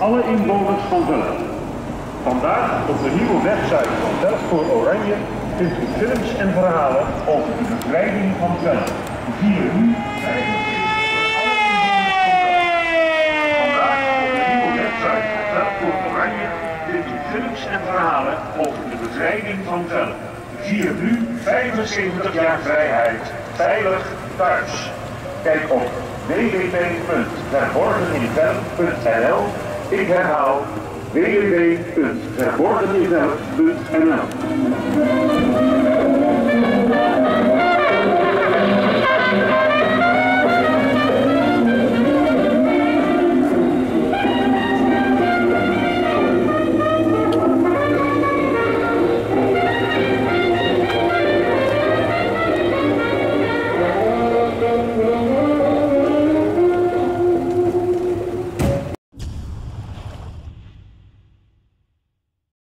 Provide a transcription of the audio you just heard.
alle inwoners van Velp. Vandaag op de nieuwe website van Velp voor Oranje vindt u films en verhalen over de bevrijding van Velp. Vier nu 75 voor alle inwoners van Velp. Vandaag op de nieuwe website van Velp voor Oranje vindt u films en verhalen over de bevrijding van Velp. Vier nu 75 jaar vrijheid, veilig thuis. Kijk op www.verborgeninvelp.nl Ik herhaal www.verborgeninvelp.nl